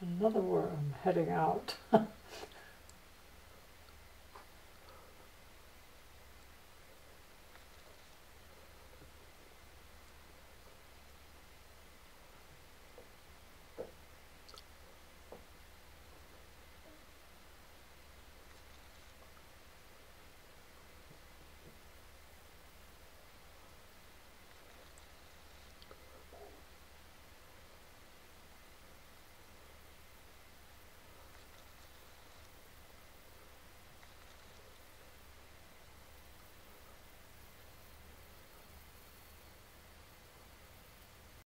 another worm heading out.